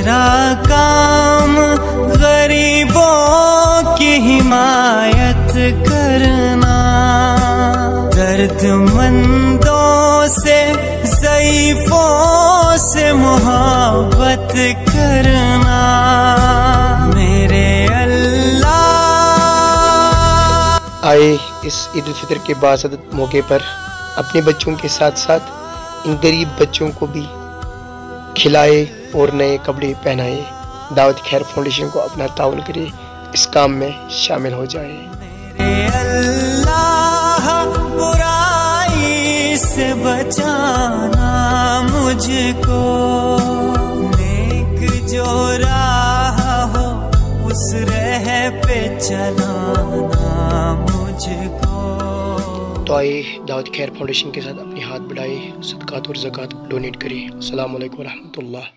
मेरा काम गरीबों की हिमायत करना। दर्दमंदों से जईफों से मोहब्बत करना। मेरे अल्लाह। आए इस ईद फितर के बासदत मौके पर अपने बच्चों के साथ साथ इन गरीब बच्चों को भी खिलाए। और नए कपड़े पहनाए। दावत खैर फाउंडेशन को अपना ताउन करे इस काम में शामिल हो जाए। बुराई से बचाना मुझको। नेक जो राह हो उस रह पे चलाना मुझको। तो आए दावत खैर फाउंडेशन के साथ अपने हाथ बढ़ाए सदकात और ज़क़़त डोनेट करें। अल्लाम वरहमल